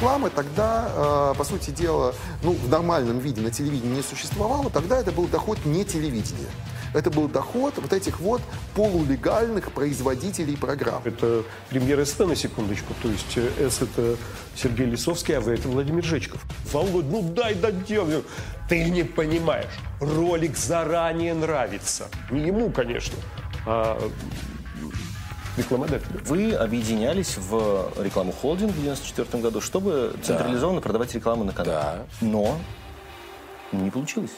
Рекламы тогда, э, по сути дела, ну, в нормальном виде на телевидении не существовало. Тогда это был доход не телевидения. Это был доход вот этих вот полулегальных производителей программ. Это премьер СТ на секундочку. То есть э, С это Сергей Лисовский, а В это Владимир Жечков. Володь, ну дай дадим. Ты не понимаешь. Ролик заранее нравится. Не ему, конечно, а рекламодателю. Вы объединялись в рекламу холдинг в 94 году, чтобы централизованно продавать рекламу на канале. Да. Но не получилось.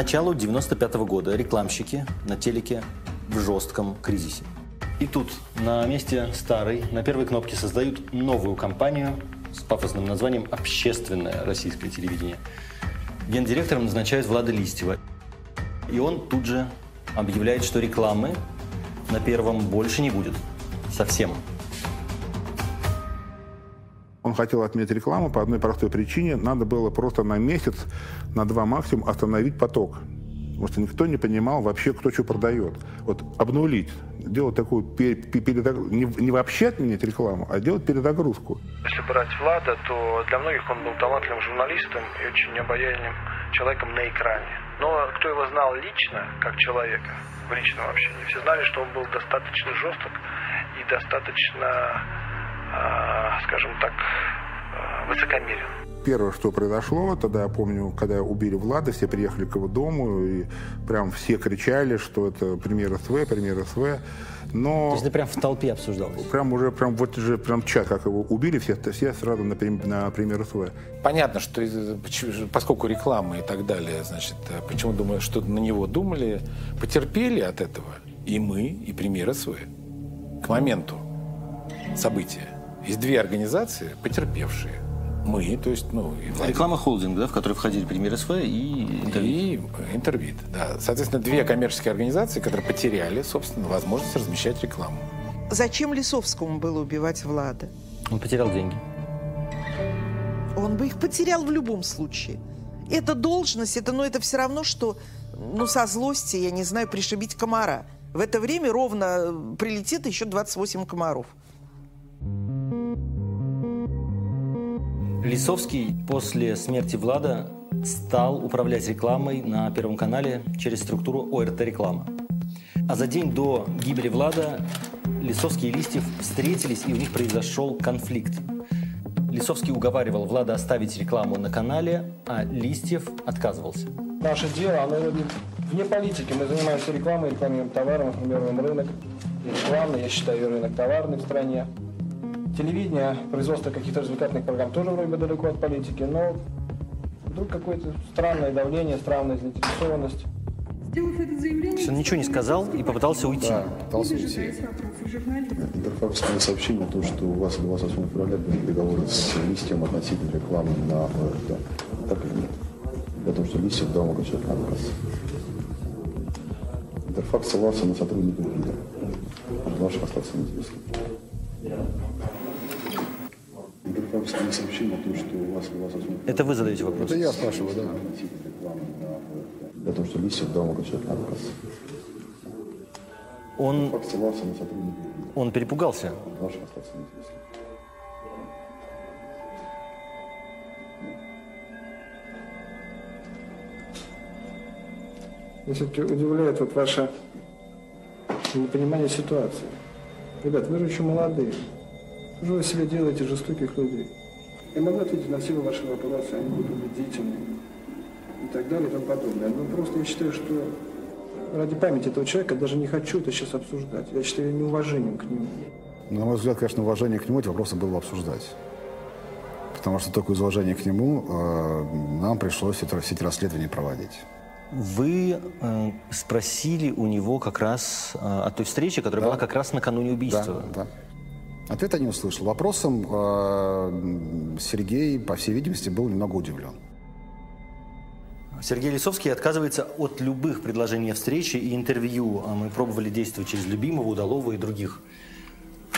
Началу 95 года рекламщики на телеке в жестком кризисе. И тут на месте старой, на первой кнопке создают новую компанию с пафосным названием «Общественное российское телевидение». Гендиректором назначают Влада Листьева. И он тут же объявляет, что рекламы на первом больше не будет. Совсем. Он хотел отменить рекламу по одной простой причине. Надо было просто на месяц, на два максимум остановить поток. Потому что никто не понимал вообще, кто что продает. Вот обнулить, делать такую пе- пе- передогрузку. Не, не вообще отменить рекламу, а делать передогрузку. Если брать Влада, то для многих он был талантливым журналистом и очень обаятельным человеком на экране. Но кто его знал лично, как человека, в личном общении, все знали, что он был достаточно жесток и достаточно, скажем так, э, высокомерен. Первое, что произошло, тогда я помню, когда убили Влада, все приехали к его дому, и прям все кричали, что это премьер СВ, премьер СВ. Но То есть это прям в толпе обсуждалось? прям уже, прям вот же прям час, как его убили, все, все сразу на, на премьер СВ. Понятно, что из- почему- поскольку реклама и так далее, значит, э, почему думаю, что на него думали, потерпели от этого и мы, и премьер СВ. К моменту события. Есть две организации, потерпевшие. Мы, то есть, ну. Реклама холдинг, да, в который входили премьер СВ и интервью. И Интервид, да. Соответственно, две коммерческие организации, которые потеряли, собственно, возможность размещать рекламу. Зачем Лисовскому было убивать Влада? Он потерял деньги. Он бы их потерял в любом случае. Это должность, это, ну, это все равно, что ну, со злости, я не знаю, пришибить комара. В это время ровно прилетит еще 28 комаров. Лисовский после смерти Влада стал управлять рекламой на Первом канале через структуру ОРТ «Реклама». А за день до гибели Влада Лисовский и Листьев встретились, и у них произошел конфликт. Лисовский уговаривал Влада оставить рекламу на канале, а Листьев отказывался. Наше дело, оно вне политики. Мы занимаемся рекламой, рекламируем товары, мы рынок. И рекламный, я считаю, рынок товарный в стране. Телевидение, производство каких-то развлекательных программ тоже вроде бы далеко от политики, но вдруг какое-то странное давление, странная заинтересованность. Сделав это заявление... Он ничего не сказал и попытался уйти. Да, пытался уйти. Интерфаксное сообщение о том, что у вас 28 февраля были переговоры с Листьем относительно рекламы на ОРТ. Так или нет? О том, что Листьев дал окончательный отказ. Интерфакс ссылался на сотрудников ВИДа. Ваших остаться неизвестно. Интерфаксное сообщение о том, что у вас 28 Это вы задаете вопрос? Это я спрашиваю, да. О том, что Листьев дал окончательный отказ. Он, ссылался на сотрудников ВИДа. он перепугался. Ваших остаться неизвестно. Меня все-таки удивляет вот ваше непонимание ситуации. Ребят, вы же еще молодые. Вы себе делаете жестоких людей? Я могу ответить на все ваши вопросы, они будут убедительны и так далее и тому подобное. Но просто я считаю, что ради памяти этого человека даже не хочу это сейчас обсуждать. Я считаю неуважением к нему. На мой взгляд, конечно, уважение к нему эти вопросы было бы обсуждать. Потому что только из уважения к нему э, нам пришлось это, все эти расследования проводить. Вы э, спросили у него как раз э, о той встрече, которая Да. была как раз накануне убийства. Да, да. Ответа не услышал. Вопросом э, Сергей, по всей видимости, был немного удивлен. Сергей Лисовский отказывается от любых предложений о встрече и интервью. А Мы пробовали действовать через Любимого, Удалова и других.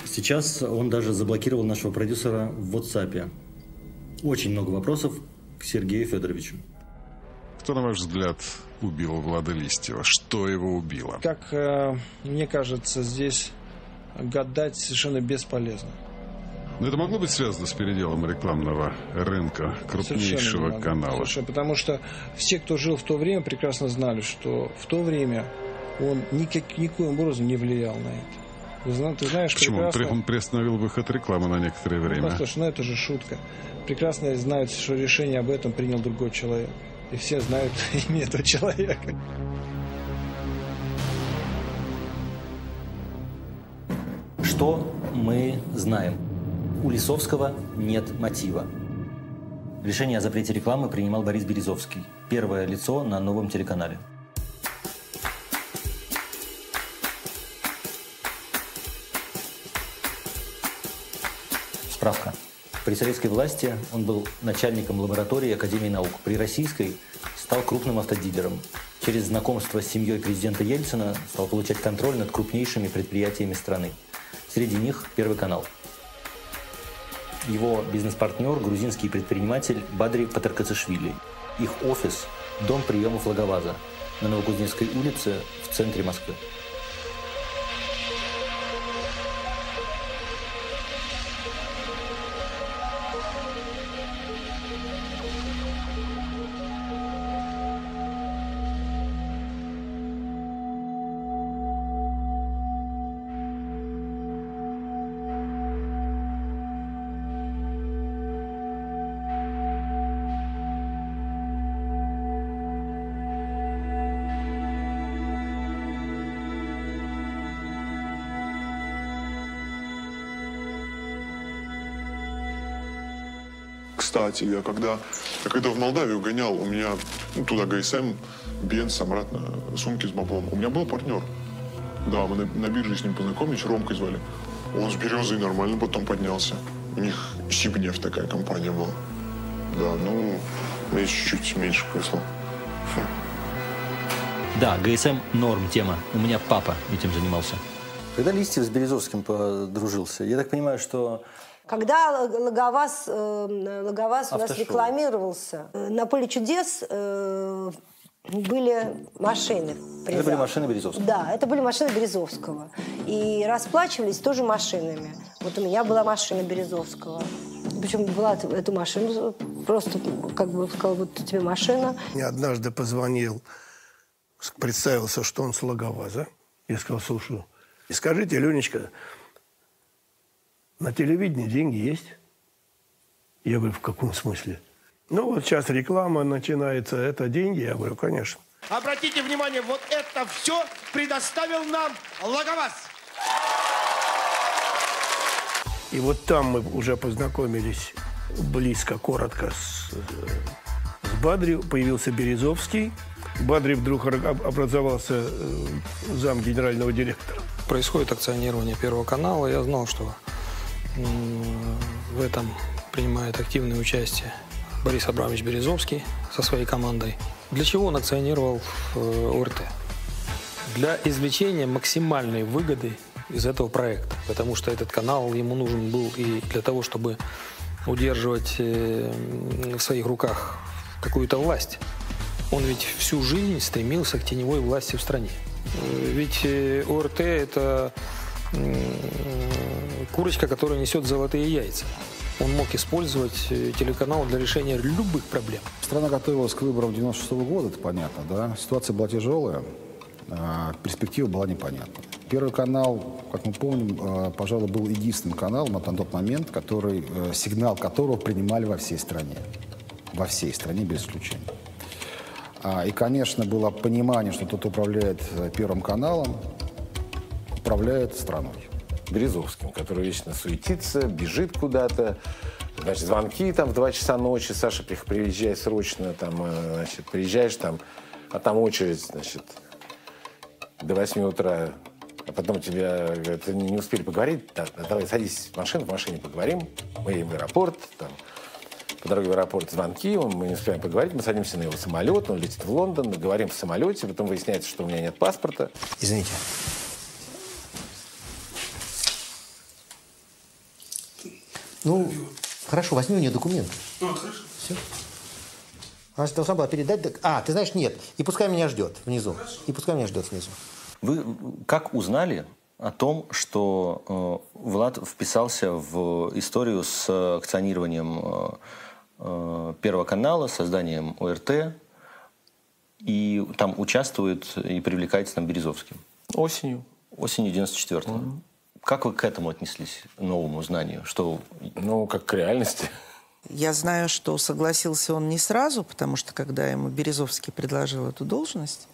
Сейчас он даже заблокировал нашего продюсера в WhatsApp. Очень много вопросов к Сергею Федоровичу. Кто, на ваш взгляд, убил Влада Листьева? Что его убило? Как э, мне кажется, здесь гадать совершенно бесполезно. Но это могло быть связано с переделом рекламного рынка крупнейшего Совершенно канала. Совершенно, потому что все, кто жил в то время, прекрасно знали, что в то время он никак, никоим образом не влиял на это. Вы зна- ты знаешь Почему? Прекрасно... он приостановил выход рекламы на некоторое Ну, время. послушай, ну это же шутка. Прекрасно знают, что решение об этом принял другой человек. И все знают имя этого человека. Что мы знаем? У Лисовского нет мотива. Решение о запрете рекламы принимал Борис Березовский, первое лицо на новом телеканале. Справка. При советской власти он был начальником лаборатории Академии наук. При российской стал крупным автодилером. Через знакомство с семьей президента Ельцина стал получать контроль над крупнейшими предприятиями страны. Среди них Первый канал. Его бизнес-партнер – грузинский предприниматель Бадри Патаркацишвили. Их офис – дом приемов Лаговаза на Новокузнецкой улице в центре Москвы. Кстати, я когда, я когда в Молдавию гонял, у меня ну, туда ГСМ, Бенц, обратно, сумки с баблом. У меня был партнер. Да, мы на, на бирже с ним познакомились, Ромкой звали. Он с березой нормально потом поднялся. У них Сибнефть такая компания была. Да, ну, мне чуть-чуть меньше повезло. Да, ГСМ – норм тема. У меня папа этим занимался. Когда Листьев с Березовским подружился, я так понимаю, что Когда Логоваз, э, Логоваз у нас рекламировался, э, на поле чудес э, были машины. это приза. были машины Березовского. Да, это были машины Березовского. И расплачивались тоже машинами. Вот у меня была машина Березовского. Причем была эту машину, просто как бы сказал, вот тебе машина. Мне однажды позвонил, представился, что он с Логоваза. Я сказал, слушаю, и скажите, Ленечка, на телевидении деньги есть? Я говорю, в каком смысле? Ну, вот сейчас реклама начинается, это деньги? Я говорю, конечно. Обратите внимание, вот это все предоставил нам Логоваз. И вот там мы уже познакомились близко, коротко с, с Бадри. Появился Березовский. Бадри вдруг образовался э, зам генерального директора. Происходит акционирование Первого канала. Я знал, что в этом принимает активное участие Борис Абрамович Березовский со своей командой. Для чего он акционировал э, ОРТ? Для извлечения максимальной выгоды из этого проекта. Потому что этот канал ему нужен был и для того, чтобы удерживать э, в своих руках какую-то власть. Он ведь всю жизнь стремился к теневой власти в стране. Э, Ведь ОРТ – это курочка, которая несет золотые яйца. Он мог использовать э, телеканал для решения любых проблем. Страна готовилась к выборам 96 года, это понятно, да? Ситуация была тяжелая, а перспектива была непонятна. Первый канал, как мы помним, э, пожалуй, был единственным каналом на тот момент, который, э, сигнал которого принимали во всей стране. Во всей стране, без исключения. А, и, конечно, было понимание, что тот, управляет э, Первым каналом, управляет страной. Березовским, который вечно суетится, бежит куда-то, значит, звонки там в 2 часа ночи, Саша, при- приезжай срочно, там, э, значит, приезжаешь там, а там очередь, значит, до 8 утра, а потом тебя говорят, «Ты не успели поговорить, да, да, давай садись в машину, в машине поговорим, мы едем в аэропорт, там, по дороге в аэропорт звонки, он- мы не успеваем поговорить, мы садимся на его самолет, он летит в Лондон, мы говорим в самолете, потом выясняется, что у меня нет паспорта. Извините. Ну, хорошо, возьми у нее документ. Ну, хорошо. Все. Она же должна была передать... док- А, ты знаешь, нет. И пускай меня ждет внизу. И пускай меня ждет снизу. Вы как узнали о том, что э, Влад вписался в историю с акционированием э, э, Первого канала, созданием ОРТ, и там участвует и привлекается там Березовским? Осенью. Осенью 94-го. Как вы к этому отнеслись, новому знанию? Что... Ну, как к реальности. Я знаю, что согласился он не сразу, потому что когда ему Березовский предложил эту должность,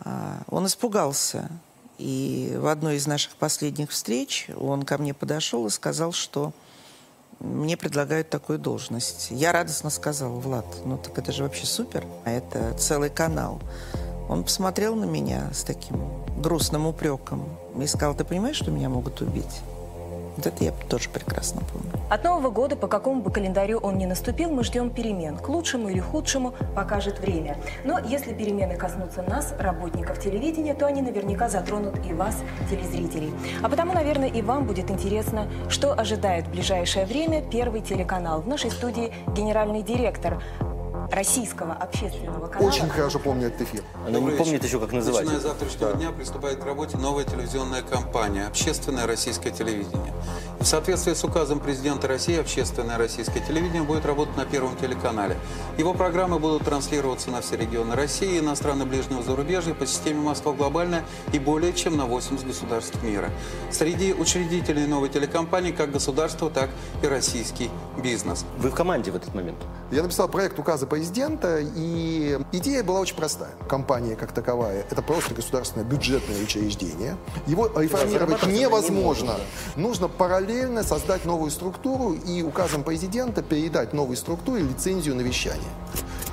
а, он испугался. И в одной из наших последних встреч он ко мне подошел и сказал, что мне предлагают такую должность. Я радостно сказала, Влад, ну так это же вообще супер. А Это целый канал. Он посмотрел на меня с таким грустным упреком и сказал, ты понимаешь, что меня могут убить? Вот это я тоже прекрасно помню. От Нового года, по какому бы календарю он ни наступил, мы ждем перемен. К лучшему или худшему покажет время. Но если перемены коснутся нас, работников телевидения, то они наверняка затронут и вас, телезрителей. А потому, наверное, и вам будет интересно, что ожидает в ближайшее время Первый телеканал. В нашей студии генеральный директор российского общественного канала. Очень хорошо помню этот эфир. Она не помнит еще, как называть Начиная с завтрашнего дня приступает к работе новая телевизионная компания «Общественное российское телевидение». И в соответствии с указом президента России «Общественное российское телевидение» будет работать на Первом телеканале. Его программы будут транслироваться на все регионы России и иностранно ближнего зарубежья по системе «Москва глобальная» и более чем на 80 государств мира. Среди учредителей новой телекомпании как государство, так и российский бизнес. Вы в команде в этот момент? Я написал проект указа президента, и идея была очень простая. Компания как таковая – это просто государственное бюджетное учреждение. Его реформировать не невозможно. Нужно параллельно создать новую структуру и указом президента передать новой структуре лицензию на вещание.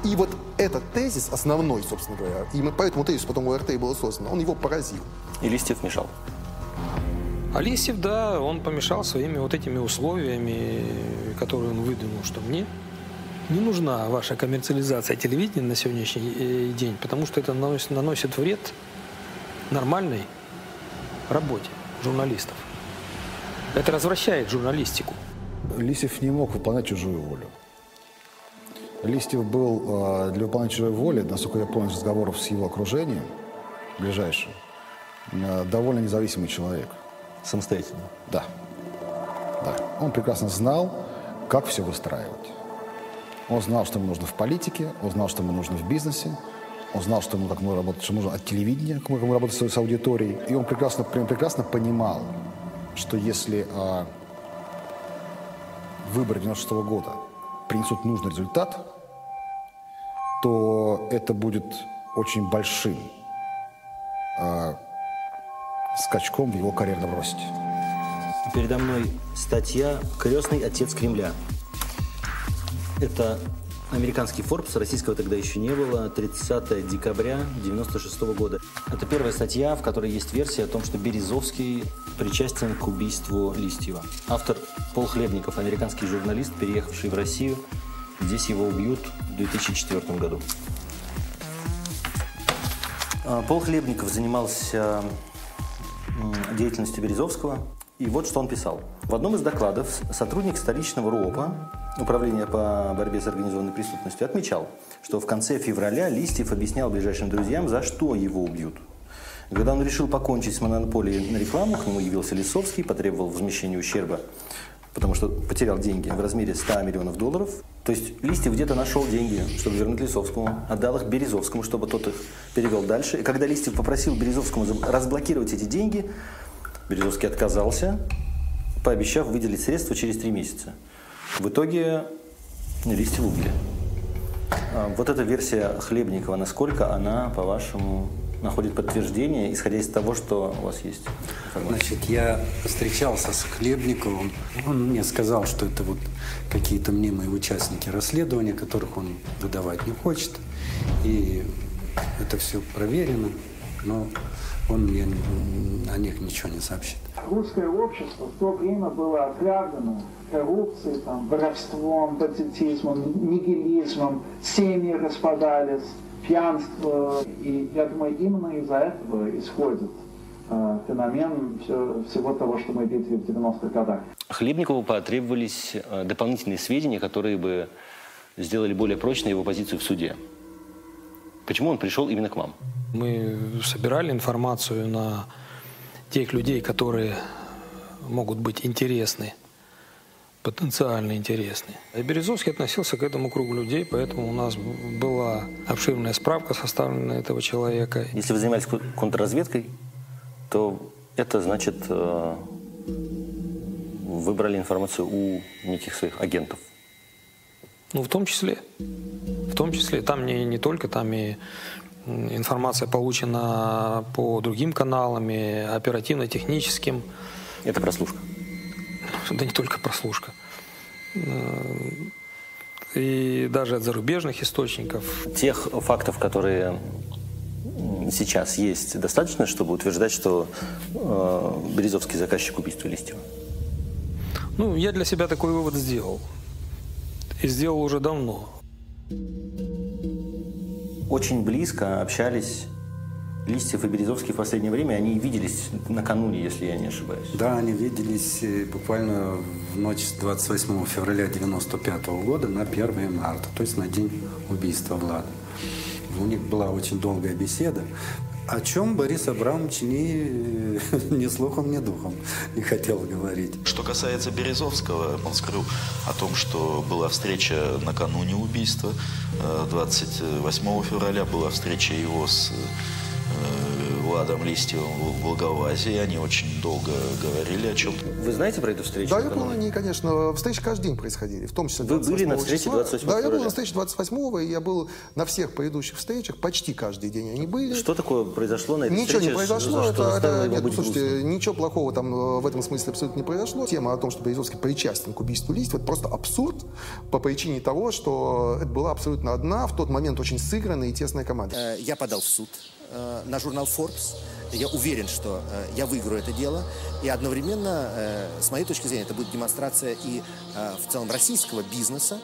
И вот этот тезис, основной, собственно говоря, и мы по этому тезису потом УРТ и было создано, он его поразил. И Листьев мешал? А Листьев, да, он помешал своими вот этими условиями, которые он выдвинул, что мне не нужна ваша коммерциализация телевидения на сегодняшний э, день, потому что это наносит, наносит вред нормальной работе журналистов. Это развращает журналистику. Лисев не мог выполнять чужую волю. Листьев был э, для выполнения чужой воли, насколько я помню разговоров с его окружением, ближайшим, э, довольно независимый человек. Самостоятельно? Да. да. Он прекрасно знал, как все выстраивать. Он знал, что ему нужно в политике, он знал, что ему нужно в бизнесе, он знал, что ему как мы работать, что нужно от телевидения, как мы работать с, аудиторией. И он прекрасно, прекрасно понимал, что если а, выборы 96 года принесут нужный результат, то это будет очень большим а, скачком в его карьерном росте. Передо мной статья «Крестный отец Кремля». Это американский Forbes, российского тогда еще не было, 30 декабря 96 года. Это первая статья, в которой есть версия о том, что Березовский причастен к убийству Листьева. Автор Пол Хлебников, американский журналист, переехавший в Россию. Здесь его убьют в 2004 году. А, Пол Хлебников занимался деятельностью Березовского. И вот что он писал. В одном из докладов сотрудник столичного РУОПа, Управления по борьбе с организованной преступностью, отмечал, что в конце февраля Листьев объяснял ближайшим друзьям, за что его убьют. Когда он решил покончить с монополией на рекламу, к нему явился Лисовский, потребовал возмещения ущерба, потому что потерял деньги в размере 100 миллионов долларов. То есть Листьев где-то нашел деньги, чтобы вернуть Лисовскому, отдал их Березовскому, чтобы тот их перевел дальше. И когда Листьев попросил Березовскому разблокировать эти деньги, Березовский отказался, пообещав выделить средства через три месяца. В итоге Листьева убили. А Вот эта версия Хлебникова, насколько она, по-вашему, находит подтверждение, исходя из того, что у вас есть? Значит, я встречался с Хлебниковым. Он мне сказал, что это вот какие-то мнимые участники расследования, которых он выдавать не хочет. И это все проверено, но он мне о них ничего не сообщит. Русское общество в то время было отравлено коррупцией, там, воровством, бандитизмом, нигилизмом, семьи распадались, пьянство. И я думаю, именно из-за этого исходит э, феномен все- всего того, что мы видели в 90-х годах. Хлебникову потребовались э, дополнительные сведения, которые бы сделали более прочной его позицию в суде. Почему он пришел именно к вам? Мы собирали информацию на тех людей, которые могут быть интересны, потенциально интересны. И Березовский относился к этому кругу людей, поэтому у нас была обширная справка составлена на этого человека. Если вы занимались контрразведкой, то это значит, э, вы брали информацию у неких своих агентов. Ну, в том числе. В том числе. Там не, не только, там и информация получена по другим каналам, и оперативно-техническим. Это прослушка? Да не только прослушка. Э, И даже от зарубежных источников. Тех фактов, которые сейчас есть, достаточно, чтобы утверждать, что э, Березовский заказчик убийства Листьева? Ну, я для себя такой вывод сделал. И сделал уже давно. Очень близко общались Листьев и Березовский в последнее время. Они виделись накануне, если я не ошибаюсь. Да, они виделись э, буквально в ночь с 28 февраля 95 года на 1 марта, то есть на день убийства Влада. У них была очень долгая беседа, о чем Борис Абрамович ни, ни слухом, ни духом не хотел говорить. Что касается Березовского, он скрыл о том, что была встреча накануне убийства. Э, 28 февраля была встреча его с э, Владом Листьевым в Волговазе. Они очень долго говорили о чем Вы знаете про эту встречу? Да, я был на ней, конечно. Встречи каждый день происходили, в том числе Вы были 28 на встрече числа. 28 Да, я был на встрече 28 и я был на всех предыдущих встречах, почти каждый день они были. Что такое произошло на этой Ничего встрече? не произошло. Это, нет, быть слушайте, грустным? ничего плохого там э, в этом смысле абсолютно не произошло. Тема о том, что Березовский причастен к убийству Листьева, это просто абсурд по причине того, что это была абсолютно одна, в тот момент очень сыгранная и тесная команда. Э, Я подал в суд э, на журнал Forbes. Я уверен, что э, я выиграю это дело. И одновременно, э, с моей точки зрения, это будет демонстрация и э, в целом российского бизнеса,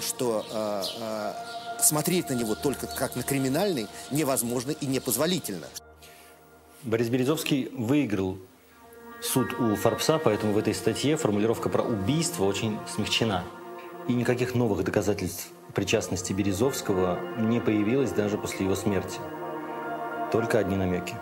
что э, э, смотреть на него только как на криминальный невозможно и непозволительно. Борис Березовский выиграл суд у Форбса, поэтому в этой статье формулировка про убийство очень смягчена. И никаких новых доказательств причастности Березовского не появилось даже после его смерти. Только одни намеки.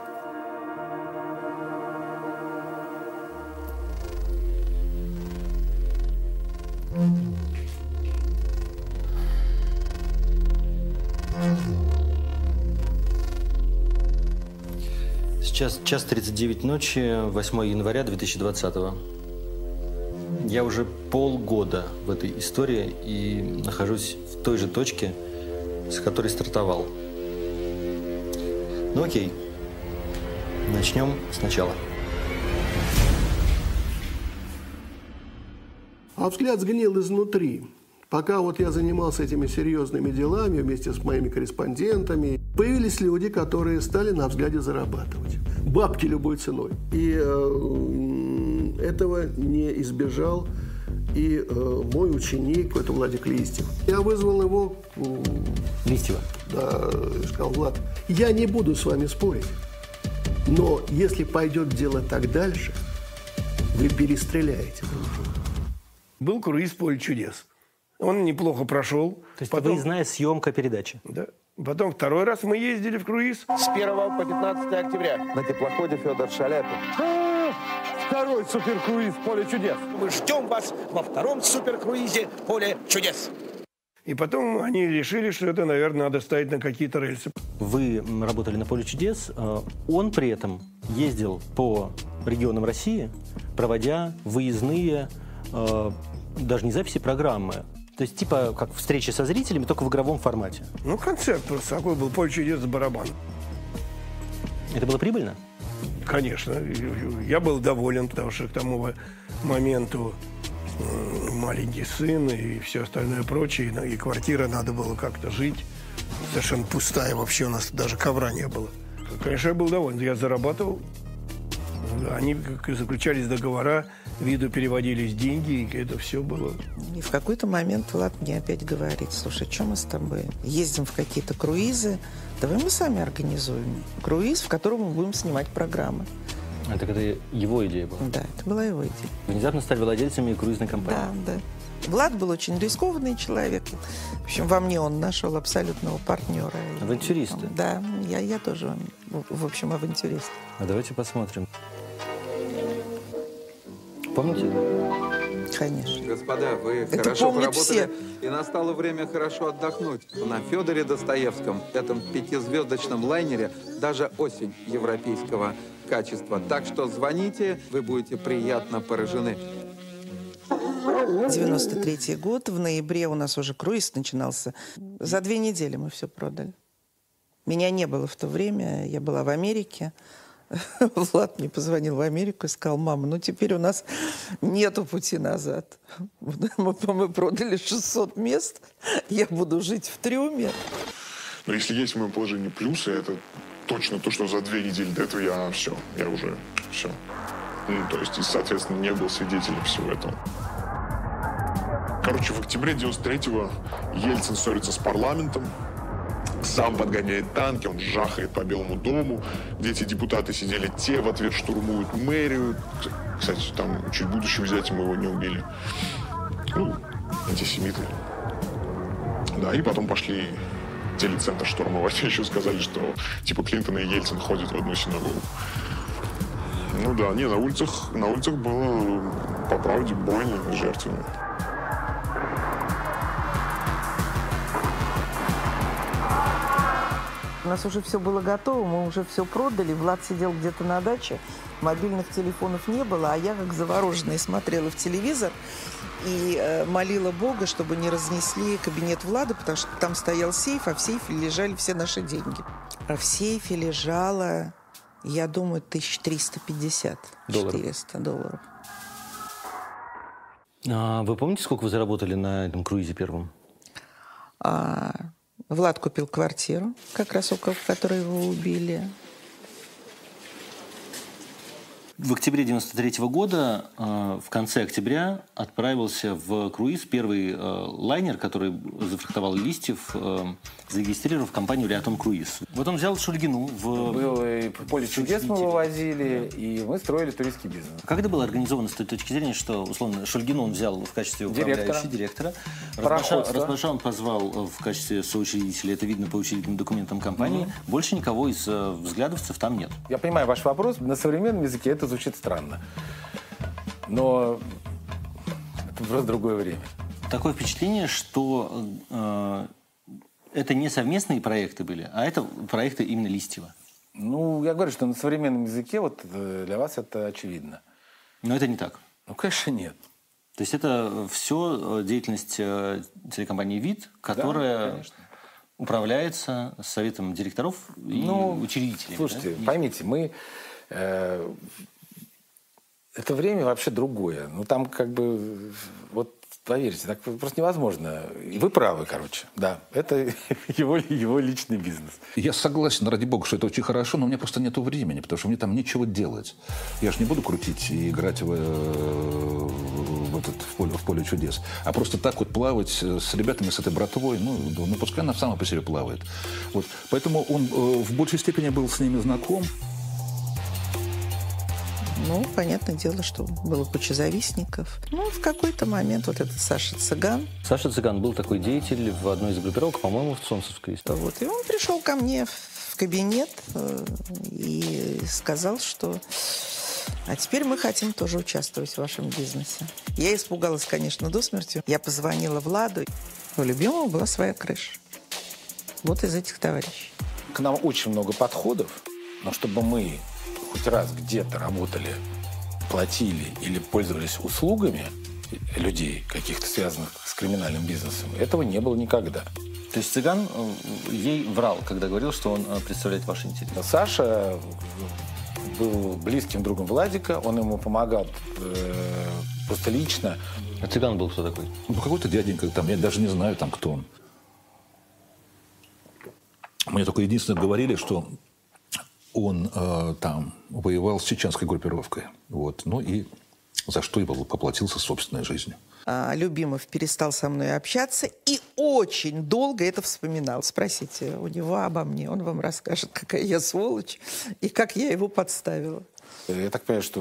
Сейчас час 39 ночи, 8 января 2020 Я уже полгода в этой истории и нахожусь в той же точке, с которой стартовал. Ну окей, начнем сначала. А взгляд сгнил изнутри. Пока вот я занимался этими серьезными делами вместе с моими корреспондентами, появились люди, которые стали на взгляде зарабатывать. Бабки любой ценой. И э, этого не избежал и э, мой ученик, это Владик Листьев. Я вызвал его... Листьева? Да, и сказал, Влад, я не буду с вами спорить, но если пойдет дело так дальше, вы перестреляете друг друга. Был круиз «Поле чудес». Он неплохо прошел. То есть выездная съемка передачи. Да. Потом второй раз мы ездили в круиз. С 1 по 15 октября на теплоходе Федор Шаляпин. Второй суперкруиз «Поле чудес». Мы ждем вас во втором суперкруизе «Поле чудес». И потом они решили, что это, наверное, надо ставить на какие-то рельсы. Вы работали на поле чудес. э, Он при этом ездил по регионам России, проводя выездные, э, даже не записи программы, То есть типа как встреча со зрителями, только в игровом формате. Ну, концерт просто такой был, поле чудес с барабан. Это было прибыльно? Конечно. Я был доволен, потому что к тому моменту маленький сын и все остальное прочее, и квартира надо было как-то жить. Совершенно пустая вообще, у нас даже ковра не было. Конечно, я был доволен. Я зарабатывал. Они заключались договора, виду переводились деньги, и это все было. И в какой-то момент Влад мне опять говорит, слушай, что мы с тобой ездим в какие-то круизы, давай мы сами организуем круиз, в котором мы будем снимать программы. А это его идея была? Да, это была его идея. Внезапно стали владельцами круизной компании? Да, да. Влад был очень рискованный человек. В общем, во мне он нашел абсолютного партнера. Авантюристы? Да, я, я тоже, в общем, авантюрист. А давайте посмотрим. Помните? Конечно. Господа, вы Это хорошо поработали, все. и настало время хорошо отдохнуть. На Федоре Достоевском, этом пятизвездочном лайнере, даже осень европейского качества. Так что звоните, вы будете приятно поражены. 93 год, в ноябре у нас уже круиз начинался. За две недели мы все продали. Меня не было в то время, я была в Америке. Влад мне позвонил в Америку и сказал, мама, ну теперь у нас нету пути назад. Мы, мы продали 600 мест, я буду жить в трюме. Но если есть в моем положении плюсы, это точно то, что за две недели до этого я все, я уже все. Ну, то есть, и, соответственно, не был свидетелем всего этого. Короче, в октябре 93-го Ельцин ссорится с парламентом, сам подгоняет танки, он жахает по Белому дому, где эти депутаты сидели, те в ответ штурмуют мэрию. Кстати, там чуть будущее взять, мы его не убили. Ну, антисемиты. Да, и потом пошли телецентр штурмовать. Еще сказали, что типа Клинтон и Ельцин ходят в одну синагогу. Ну да, не, на улицах, на улицах было, по правде, бойни жертвами. Нас уже все было готово, мы уже все продали. Влад сидел где-то на даче, мобильных телефонов не было, а я, как завороженная, смотрела в телевизор и э, молила Бога, чтобы не разнесли кабинет Влада, потому что там стоял сейф, а в сейфе лежали все наши деньги. А в сейфе лежало, я думаю, 1350. Долларов. 400 долларов. А вы помните, сколько вы заработали на этом круизе первом? А Влад купил квартиру, как раз около которой его убили. В октябре 93 года, э, в конце октября, отправился в круиз первый э, лайнер, который зафрахтовал Листьев, э, зарегистрировав компанию «Реатом Круиз». Вот он взял Шульгину в... Было и поле чудес мы вывозили, и мы строили туристский бизнес. Как это было организовано с той точки зрения, что, условно, Шульгину он взял в качестве управляющего директора, Распаша, он позвал э, в качестве соучредителя, это видно по учредительным документам компании, Мгм. больше никого из э, взглядовцев там нет. Я понимаю ваш вопрос. На современном языке это звучит странно. Но это просто другое время. Такое впечатление, что э, это не совместные проекты были, а это проекты именно Листьева. Ну, я говорю, что на современном языке вот э, для вас это очевидно. Но это не так. Ну, конечно, нет. То есть это все деятельность э, телекомпании «Вид», которая конечно. управляется советом директоров и Ну, учредителями. Слушайте, да? поймите, мы... э, это время вообще другое. Ну, там как бы... Вот поверьте, так просто невозможно. Вы правы, короче. Да, это его, его личный бизнес. Я согласен, ради бога, что это очень хорошо, но у меня просто нет времени, потому что мне там нечего делать. Я же не буду крутить и играть в, э, в, этот, в, поле, в поле чудес. А просто так вот плавать с ребятами, с этой братвой, ну, ну пускай она сама по себе плавает. Вот. Поэтому он э, в большей степени был с ними знаком. Ну, понятное дело, что было куча завистников. Ну, в какой-то момент вот этот Саша Цыган, Саша Цыган был такой деятель в одной из группировок, по-моему, в Солнцевской. вот, и он пришел ко мне в в кабинет э, и сказал, что а теперь мы хотим тоже участвовать в вашем бизнесе. Я испугалась, конечно, до смерти. Я позвонила Владу. У любимого была своя крыша. Вот из этих товарищей. К нам очень много подходов, но чтобы мы хоть раз где-то работали, платили или пользовались услугами, людей, каких-то связанных с криминальным бизнесом. Этого не было никогда. То есть цыган э, ей врал, когда говорил, что он э, представляет ваш интерес? Саша был близким другом Владика, он ему помогал э, просто лично. А цыган был кто такой? Ну, какой-то дяденька там, я даже не знаю там, кто он. Мне только единственное говорили, что он э, там воевал с чеченской группировкой. Вот. Ну и за что и поплатился собственной жизнью. А, Любимов перестал со мной общаться и очень долго это вспоминал. Спросите у него обо мне, он вам расскажет, какая я сволочь и как я его подставила. Я так понимаю, что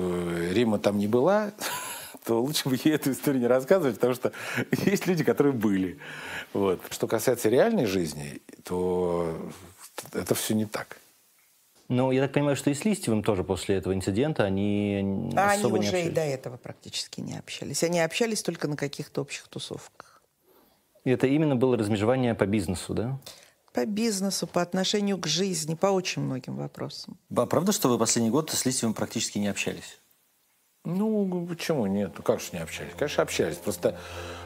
Рима там не была, то лучше бы ей эту историю не рассказывать, потому что есть люди, которые были. Вот. Что касается реальной жизни, то это все не так. Ну, я так понимаю, что и с Листьевым тоже после этого инцидента они А особо они не уже и общались. до этого практически не общались. Они общались только на каких-то общих тусовках. И это именно было размежевание по бизнесу, да? По бизнесу, по отношению к жизни, по очень многим вопросам. А правда, что вы последний год с Листьевым практически не общались? Ну, почему нет? Ну, как же не общались? Конечно, общались. Просто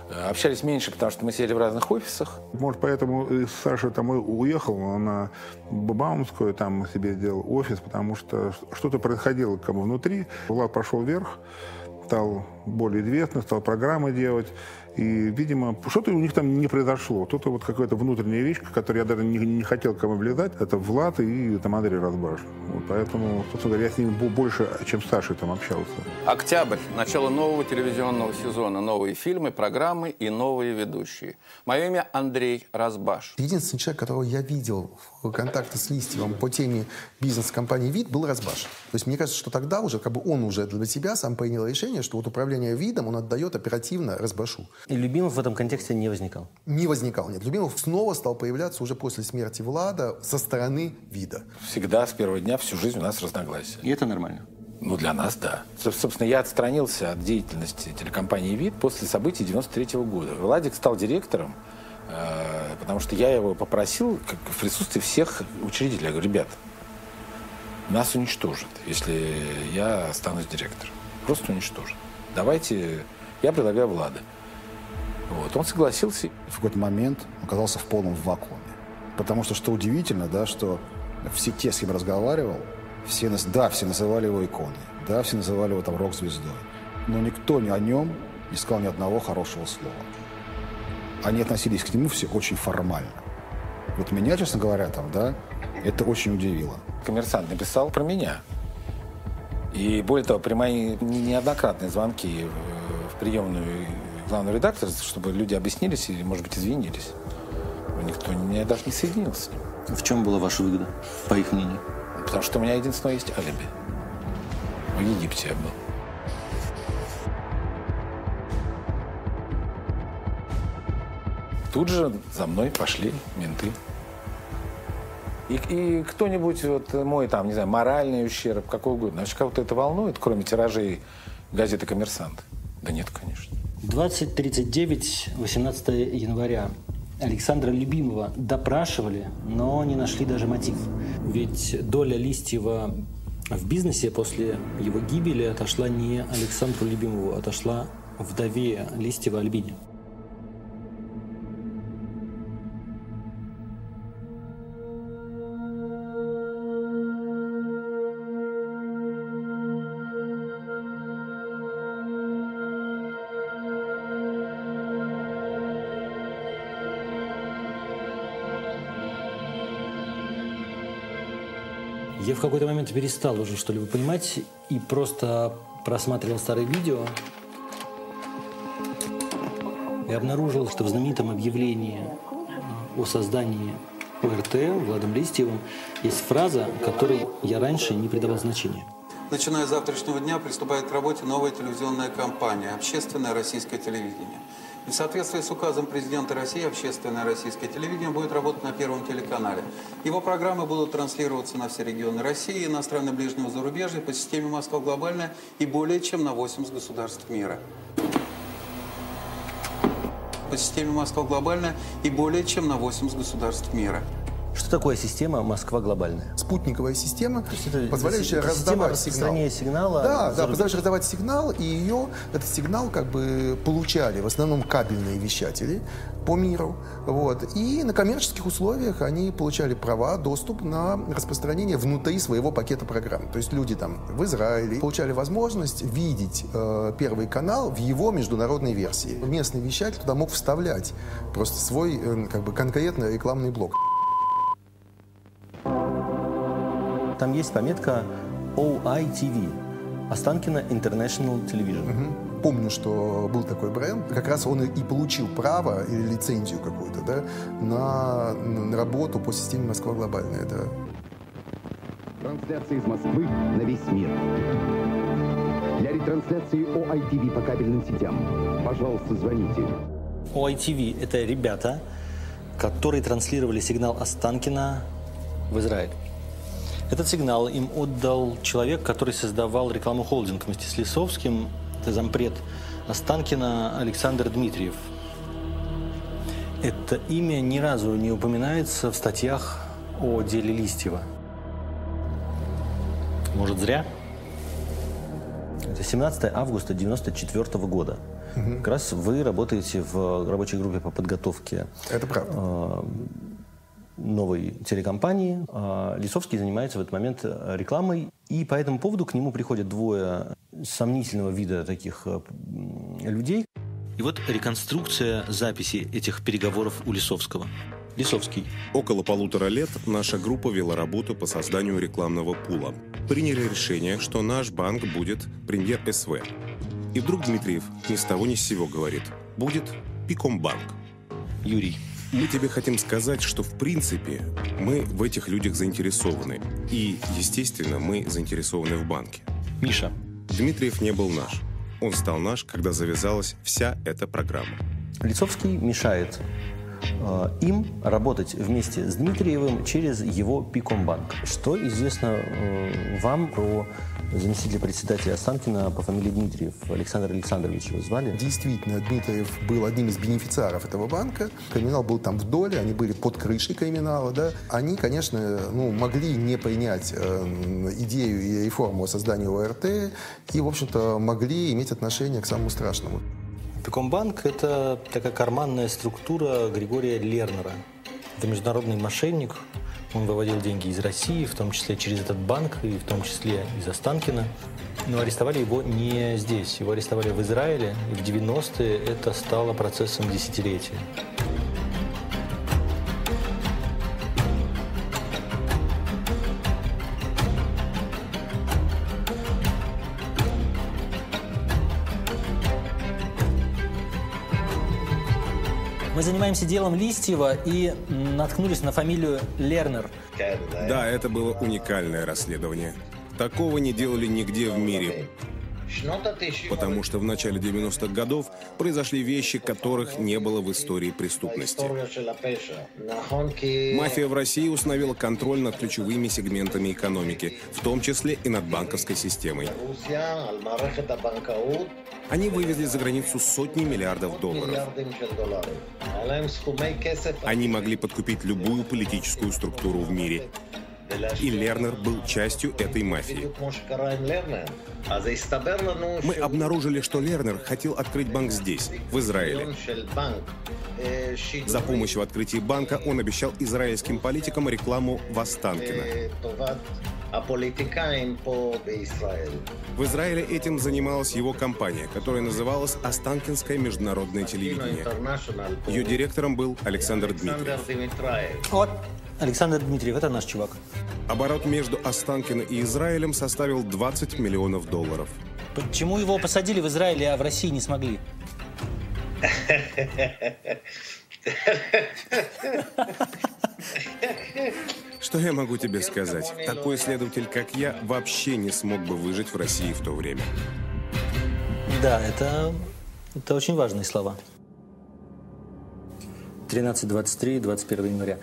э, общались меньше, потому что мы сидели в разных офисах. Может, поэтому и Саша там уехал на Баумскую, там себе сделал офис, потому что что-то происходило как внутри. Влад пошел вверх, стал более известным, стал программы делать. И, видимо, что-то у них там не произошло. Тут вот какая-то внутренняя вещь, которую я даже не, не хотел кому влезать. Это Влад и там Андрей Разбаш. Вот, поэтому, собственно говоря, я с ним бо- больше, чем с Сашей там общался. Октябрь. Начало нового телевизионного сезона. Новые фильмы, программы и новые ведущие. Мое имя Андрей Разбаш. Единственный человек, которого я видел в контакте с Листьевым по теме бизнес-компании «Вид» был Разбаш. То есть мне кажется, что тогда уже как бы он уже для себя сам принял решение, что вот управление видом он отдает оперативно Разбашу. И Любимов в этом контексте не возникал. Не возникал, нет. Любимов снова стал появляться уже после смерти Влада со стороны вида. Всегда с первого дня всю жизнь у нас разногласия. И это нормально? Ну, для нас, да. Соб- Собственно, я отстранился от деятельности телекомпании «Вид» после событий 93 года. Владик стал директором, потому что я его попросил как в присутствии всех учредителей. Я говорю, ребят, нас уничтожат, если я останусь директором. Просто уничтожат. Давайте, я предлагаю Влада. Вот, он согласился. В какой-то момент оказался в полном вакууме. Потому что, что удивительно, да, что все те, с кем разговаривал, все, нас- да, все называли его иконой, да, все называли его там рок-звездой, но никто ни о нем не сказал ни одного хорошего слова. Они относились к нему все очень формально. Вот меня, честно говоря, там, да, это очень удивило. Коммерсант написал про меня. И более того, при мои не- неоднократные звонки в, приемную главного редактора, чтобы люди объяснились или, может быть, извинились, никто меня даже не соединился. В чем была ваша выгода, по их мнению? Потому что у меня единственное есть алиби. В Египте я был. Тут же за мной пошли менты. И, и кто-нибудь, вот мой там, не знаю, моральный ущерб, какой угодно, значит, кого-то это волнует, кроме тиражей газеты «Коммерсант»? Да нет, конечно. 20.39, 18 января. Александра Любимова допрашивали, но не нашли даже мотив. Ведь доля Листьева в бизнесе после его гибели отошла не Александру Любимову, отошла вдове Листьева Альбине. Какой-то момент перестал уже что-либо понимать и просто просматривал старые видео и обнаружил, что в знаменитом объявлении о создании ОРТ Владом Листьевым есть фраза, которой я раньше не придавал значения. Начиная с завтрашнего дня приступает к работе новая телевизионная компания «Общественное российское телевидение». И в соответствии с указом президента России «Общественное российское телевидение» будет работать на Первом телеканале. Его программы будут транслироваться на все регионы России, иностранно ближнего зарубежья по системе «Москва глобальная» и более чем на 80 государств мира. По системе «Москва глобальная» и более чем на 80 государств мира. Что такое система Москва глобальная? Спутниковая система, это позволяющая система раздавать сигнал. сигнала Да, да, позволяющая раздавать сигнал, и ее, этот сигнал как бы получали в основном кабельные вещатели по миру. Вот. И на коммерческих условиях они получали права, доступ на распространение внутри своего пакета программ. То есть люди там в Израиле получали возможность видеть э, первый канал в его международной версии. Местный вещатель туда мог вставлять просто свой э, как бы конкретный рекламный блок. Там есть пометка OITV. Останкино International Television. Помню, что был такой бренд. Как раз он и получил право или лицензию какую-то да, на, на работу по системе Москва глобальная. Это Трансляция из Москвы на весь мир. Для ретрансляции OITV по кабельным сетям, пожалуйста, звоните. OITV – это ребята, которые транслировали сигнал Останкина в Израиль. Этот сигнал им отдал человек, который создавал рекламу холдинг вместе с Лисовским. Это зампред Останкина Александр Дмитриев. Это имя ни разу не упоминается в статьях о деле Листьева. Может, зря? Это 17 августа 1994 года. Как раз вы работаете в рабочей группе по подготовке Это правда. Новой телекомпании. А Лисовский занимается в этот момент э, рекламой, и по этому поводу к нему приходят двое сомнительного вида таких э, людей. И вот реконструкция записи этих переговоров у Лисовского. Лисовский. Около полутора лет наша группа вела работу по созданию рекламного пула. Приняли решение, что наш банк будет премьер СВ. И вдруг Дмитриев ни с того ни с сего говорит, будет Пикомбанк. Юрий. Мы тебе хотим сказать, что в принципе мы в этих людях заинтересованы. И, естественно, мы заинтересованы в банке. Миша. Дмитриев не был наш. Он стал наш, когда завязалась вся эта программа. Лисовский мешает им работать вместе с Дмитриевым через его Пикомбанк. Что известно э, вам про заместителя председателя Останкина по фамилии Дмитриев? Александр Александрович его звали? Действительно, Дмитриев был одним из бенефициаров этого банка. Криминал был там в доле, они были под крышей криминала. Да? Они, конечно, ну, могли не принять э, идею и реформу о создании ОРТ и, в общем-то, могли иметь отношение к самому страшному. Пикомбанк – это такая карманная структура Григория Лернера. Это международный мошенник. Он выводил деньги из России, в том числе через этот банк, и в том числе из Останкина. Но арестовали его не здесь. Его арестовали в Израиле, и в 90-е это стало процессом десятилетия. Занимаемся делом Листьева и наткнулись на фамилию Лернер. Да, это было уникальное расследование. Такого не делали нигде в мире. Потому что в начале 90-х годов произошли вещи, которых не было в истории преступности. Мафия в России установила контроль над ключевыми сегментами экономики, в том числе и над банковской системой. Они вывезли за границу сотни миллиардов долларов. Они могли подкупить любую политическую структуру в мире. И Лернер был частью этой мафии. Мы обнаружили, что Лернер хотел открыть банк здесь, в Израиле. За помощью в открытии банка он обещал израильским политикам рекламу в Останкино. В Израиле этим занималась его компания, которая называлась Останкинское международное телевидение. Ее директором был Александр Дмитриев. Вот, Александр Дмитриев, это наш чувак. Оборот между Останкино и Израилем составил 20 миллионов долларов. Почему его посадили в Израиле, а в России не смогли? Что я могу тебе сказать? Такой следователь, как я, вообще не смог бы выжить в России в то время. Да, это, это очень важные слова. 13.23, 21 января.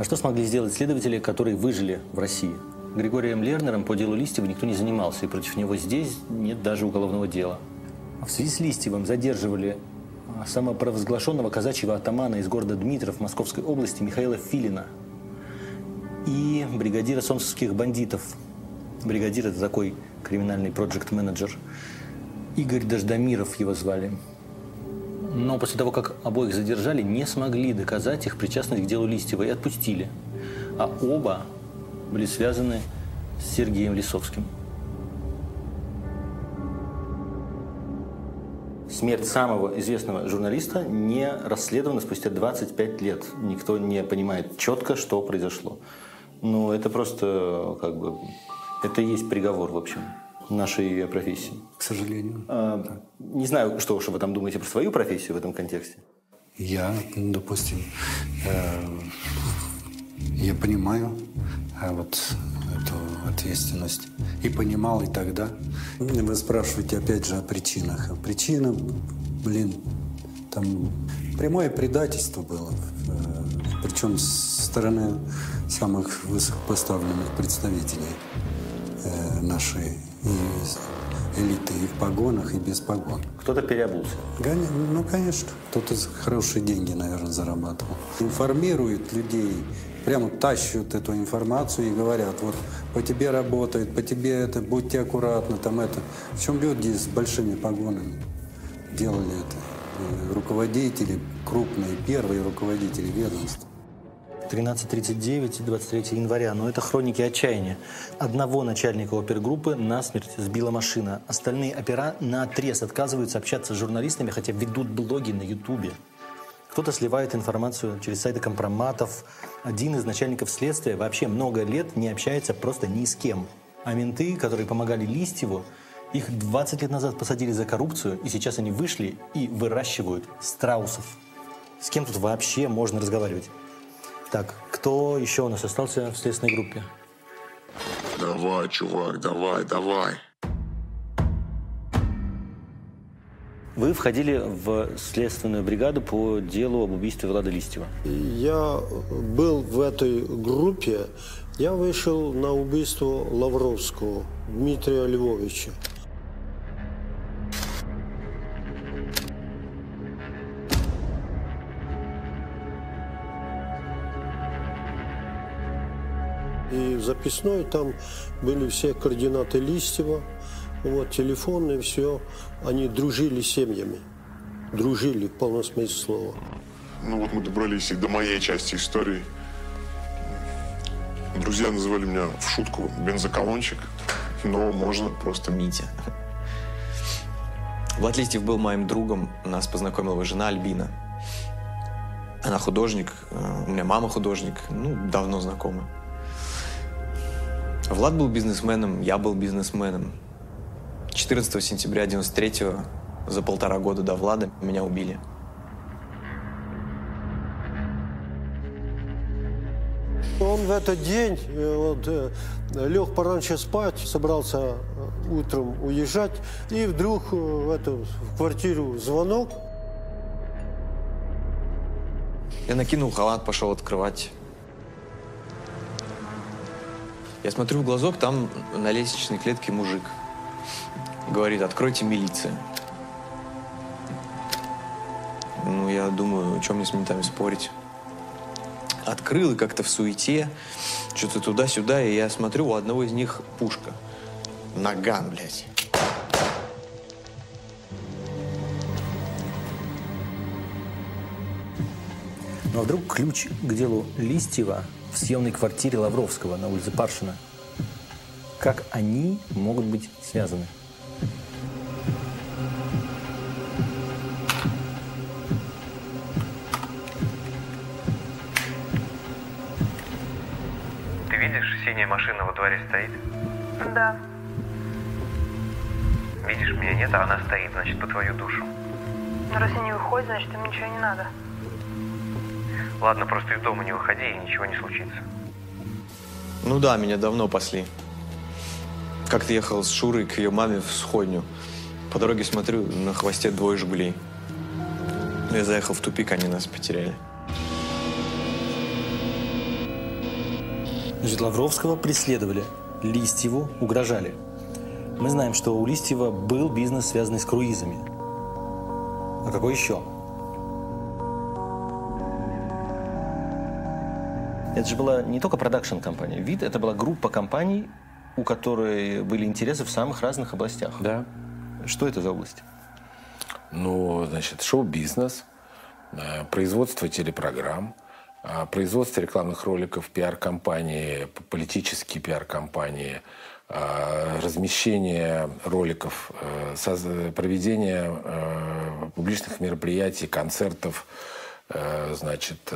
А что смогли сделать следователи, которые выжили в России? Григорием Лернером по делу Листьева никто не занимался, и против него здесь нет даже уголовного дела. А в связи с Листьевым задерживали а, самопровозглашенного казачьего атамана из города Дмитров Московской области Михаила Филина. и бригадира солнцевских бандитов. Бригадир – это такой криминальный проект-менеджер. Игорь Дождомиров его звали. Но после того, как обоих задержали, не смогли доказать их причастность к делу Листьева и отпустили. А оба были связаны с Сергеем Лисовским. Смерть самого известного журналиста не расследована спустя 25 лет. Никто не понимает четко, что произошло. Ну, это просто как бы... Это и есть приговор, в общем, нашей профессии. К сожалению. А, не знаю, что уж вы там думаете про свою профессию в этом контексте. Я, допустим, э, я понимаю э, вот эту ответственность. И понимал и тогда. Вы спрашиваете опять же о причинах. Причина, блин, там прямое предательство было. Э, Причем с стороны самых высокопоставленных представителей э, нашей и элиты и в погонах, и без погон. Кто-то переобулся. Ну, конечно. Кто-то хорошие деньги, наверное, зарабатывал. Информирует людей, прямо тащат эту информацию и говорят, вот по тебе работает, по тебе это, будьте аккуратны, там это. Причем люди с большими погонами делали это. Э, Руководители, крупные, первые руководители ведомств. 13.39, 23 января. Но это хроники отчаяния. Одного начальника опергруппы насмерть сбила машина. Остальные опера на отрез отказываются общаться с журналистами, хотя ведут блоги на Ютубе. Кто-то сливает информацию через сайты компроматов. Один из начальников следствия вообще много лет не общается просто ни с кем. А менты, которые помогали Листьеву, их 20 лет назад посадили за коррупцию, и сейчас они вышли и выращивают страусов. С кем тут вообще можно разговаривать? Так, кто еще у нас остался в следственной группе? Давай, чувак, давай, давай. Вы входили в следственную бригаду по делу об убийстве Влада Листьева. Я был в этой группе. Я вышел на убийство Лавровского Дмитрия Львовича. И в записной там были все координаты Листьева, вот, телефонные, все. Они дружили с семьями. Дружили, в полном смысле слова. Ну вот мы добрались и до моей части истории. Друзья называли меня в шутку бензоколончик, но можно просто Митя. Влад Листьев был моим другом. Нас познакомила его жена Альбина. Она художник, э, у меня мама художник, ну, давно знакомы. Влад был бизнесменом, я был бизнесменом. 14 сентября 93 за полтора года до Влада, меня убили. Он в этот день э, вот, э, лег пораньше спать, собрался э, утром уезжать, и вдруг в, эту, в квартиру звонок. Я накинул халат, пошел открывать. Я смотрю в глазок, там на лестничной клетке мужик. Говорит, откройте милиция. Ну, я думаю, чем мне с ментами спорить. Открыл и как-то в суете, что-то туда-сюда, и я смотрю, у одного из них пушка. Наган, блядь. Ну а вдруг ключ к делу Листьева в съемной квартире Лавровского на улице Паршина? Как они могут быть связаны? Ты видишь, синяя машина во дворе стоит? Да. Видишь, меня нет, а она стоит, значит, по твою душу. Но раз они не выходят, значит, им ничего не надо. Ладно, просто из дома не выходи, и ничего не случится. Ну да, меня давно пасли. Как-то ехал с Шурой к ее маме в сходню. По дороге смотрю, на хвосте двое «Жигулей». Я заехал в тупик, они нас потеряли. Значит, Лавровского преследовали, Листьеву угрожали. Мы знаем, что у Листьева был бизнес, связанный с круизами. А какой еще? Это же была не только продакшн-компания. «Вид» — это была группа компаний, у которой были интересы в самых разных областях. Да. Что это за область? Ну, значит, шоу-бизнес, э, производство телепрограмм, э, производство рекламных роликов, пиар-компании, политические пиар-компании, э, размещение роликов, проведение публичных мероприятий, концертов, значит,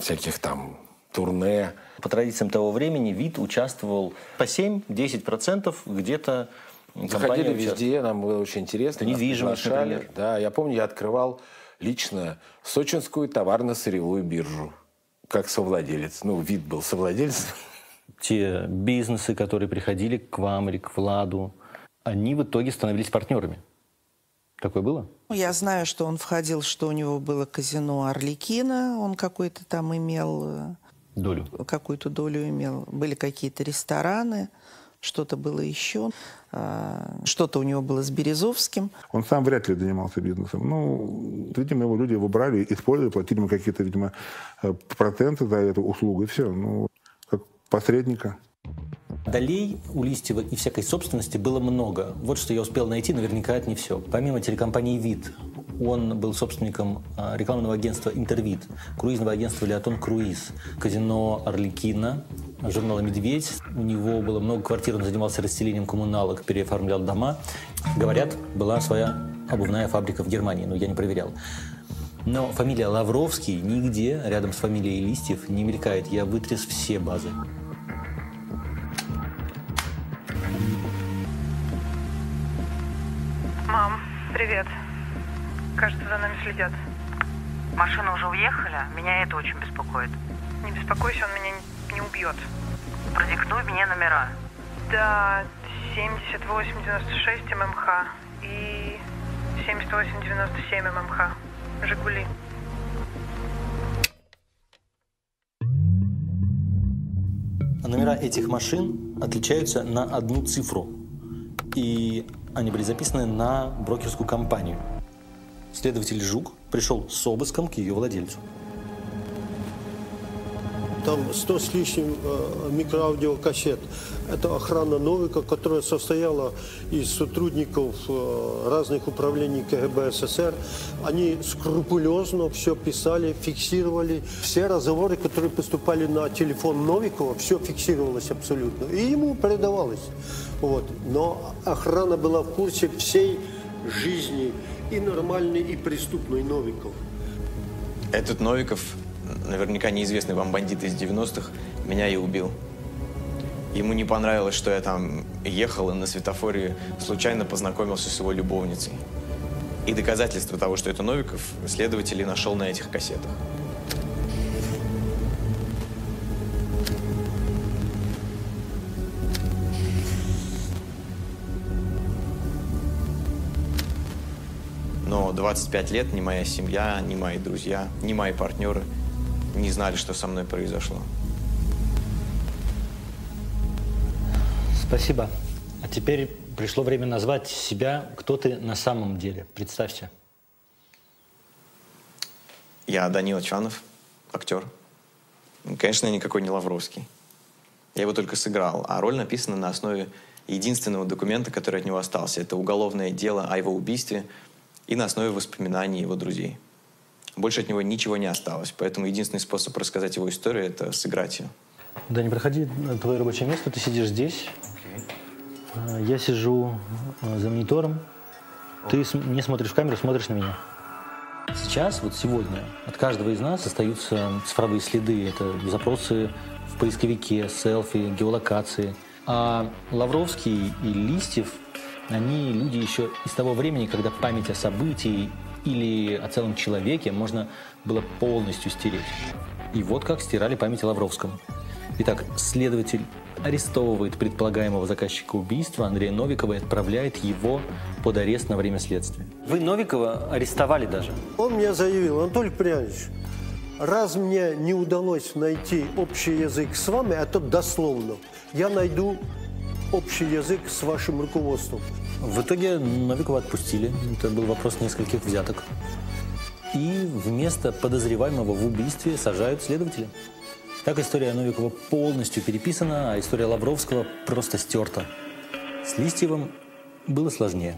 всяких там турне. По традициям того времени «Вид» участвовал по 7-10% где-то Заходили везде, нам было очень интересно. Недвижимость, например. Да, я помню, я открывал лично Сочинскую товарно-сырьевую биржу как совладелец. Ну, вид был совладелец. Те бизнесы, которые приходили к вам или к Владу, они в итоге становились партнерами. Такое было? Ну, Я знаю, что он входил, что у него было казино Орликина, он какой-то там имел... э, Долю. Какую-то долю имел. Были какие-то рестораны, что-то было еще. а, Что-то у него было с Березовским. Он сам вряд ли занимался бизнесом. Ну, видимо, его люди выбрали, использовали, платили ему какие-то, видимо, э, проценты за эту услугу, и все. Ну, как посредника. Долей у Листьева и всякой собственности было много. Вот что я успел найти, наверняка это не все. Помимо телекомпании «Вид», он был собственником а, рекламного агентства «Интервид», круизного агентства «Леотон Круиз», казино «Орликина», журнала «Медведь». У него было много квартир, он занимался расселением коммуналок, переоформлял дома. Говорят, была своя обувная фабрика в Германии, но я не проверял. Но фамилия Лавровский нигде рядом с фамилией Листьев не мелькает. Я вытряс все базы. Мам, привет. Кажется, за нами следят. Машины уже уехали? Меня это очень беспокоит. Не беспокойся, он меня не- не убьет. Продиктуй мне номера. Да, 7896 ММХ и 7897 ММХ. Жигули. А Номера этих машин отличаются на одну цифру. И они были записаны на брокерскую компанию. Следователь Жук пришел с обыском к ее владельцу. Там 100 с лишним э, микроаудиокассет. Это охрана Новика, которая состояла из сотрудников э, разных управлений КГБ СССР. Они скрупулезно все писали, фиксировали. Все разговоры, которые поступали на телефон Новикова, все фиксировалось абсолютно. И ему передавалось. Вот. Но охрана была в курсе всей жизни и нормальной, и преступной Новикова. Этот Новиков, наверняка неизвестный вам бандит из 90-х, меня и убил. Ему не понравилось, что я там ехал и на светофоре случайно познакомился с его любовницей. И доказательство того, что это Новиков, следователь и нашел на этих кассетах. Но 25 лет ни моя семья, ни мои друзья, ни мои партнеры не знали, что со мной произошло. Спасибо. А теперь пришло время назвать себя, кто ты на самом деле. Представься. Я Данила Чанов, актер. Конечно, я никакой не Лавровский. Я его только сыграл, а роль написана на основе единственного документа, который от него остался. Это уголовное дело о его убийстве и на основе воспоминаний его друзей. Больше от него ничего не осталось, поэтому единственный способ рассказать его историю – это сыграть ее. Да, не проходи на твое рабочее место, ты сидишь здесь. А, Я сижу а, за монитором. Ты не смотришь в камеру, смотришь на меня. Сейчас, вот сегодня, от каждого из нас остаются цифровые следы. Это запросы в поисковике, селфи, геолокации. А Лавровский и Листьев, они люди еще из того времени, когда память о событии или о целом человеке можно было полностью стереть. И вот как стирали память о Лавровском. Итак, следователь арестовывает предполагаемого заказчика убийства Андрея Новикова и отправляет его под арест на время следствия. Вы Новикова арестовали даже. Он мне заявил, Анатолий Прянович, раз мне не удалось найти общий язык с вами, это дословно, я найду общий язык с вашим руководством. В итоге Новикова отпустили. Это был вопрос нескольких взяток. и вместо подозреваемого в убийстве сажают следователя. Так история Новикова полностью переписана, а история Лавровского просто стерта. С Листьевым было сложнее.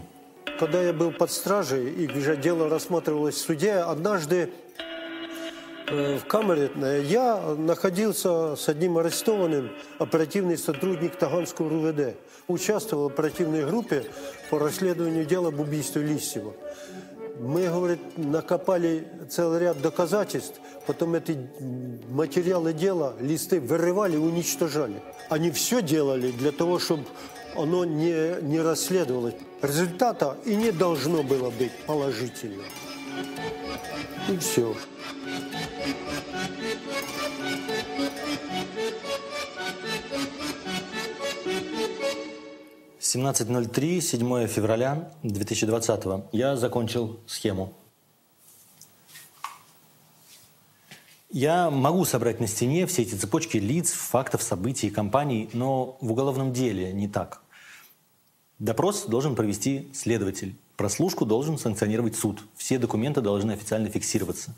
Когда я был под стражей, и дело рассматривалось в суде, однажды в камере я находился с одним арестованным, оперативный сотрудник Таганского РУВД. Участвовал в оперативной группе по расследованию дела об убийстве Листьева. Мы, говорит, накопали целый ряд доказательств, потом эти материалы дела, листы вырывали уничтожали. Они все делали для того, чтобы оно не, не расследовалось. Результата и не должно было быть положительного. И все. 17.03, 7 февраля 2020 Я закончил схему. Я могу собрать на стене все эти цепочки лиц, фактов, событий, компаний, но в уголовном деле не так. Допрос должен провести следователь. Прослушку должен санкционировать суд. Все документы должны официально фиксироваться.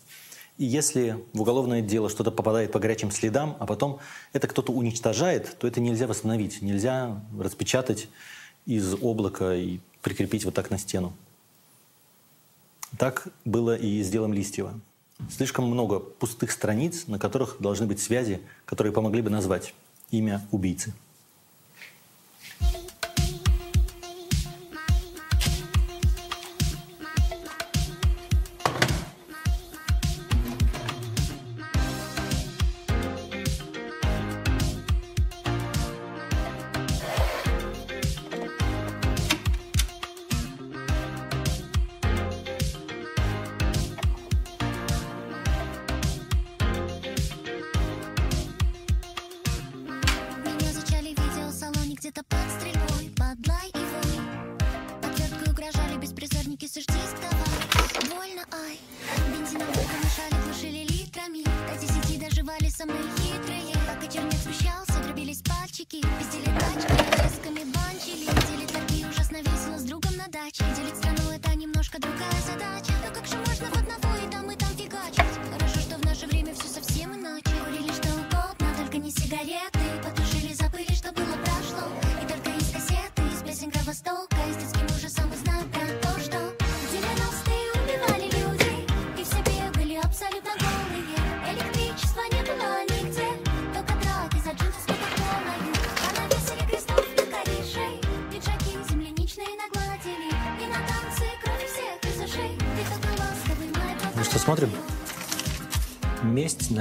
И если в уголовное дело что-то попадает по горячим следам, а потом это кто-то уничтожает, то это нельзя восстановить, нельзя распечатать из облака и прикрепить вот так на стену. Так было и с делом Листьева. Слишком много пустых страниц, на которых должны быть связи, которые помогли бы назвать имя убийцы.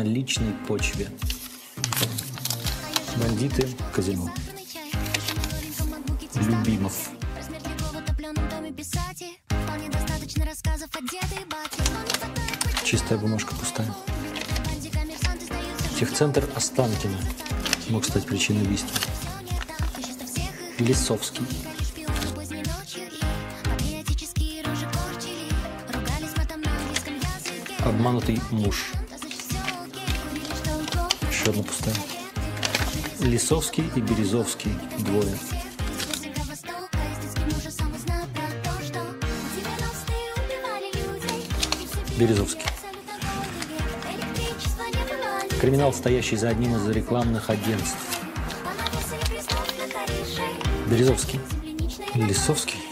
Личной почве. Бандиты, казино. Любимов. Чистая бумажка пустая. Техцентр Останкино мог стать причиной убийства. Лисовский. Обманутый муж. Еще одна пустая. Лисовский и Березовский. Двое. Березовский. Криминал, стоящий за одним из рекламных агентств. Березовский. Лисовский.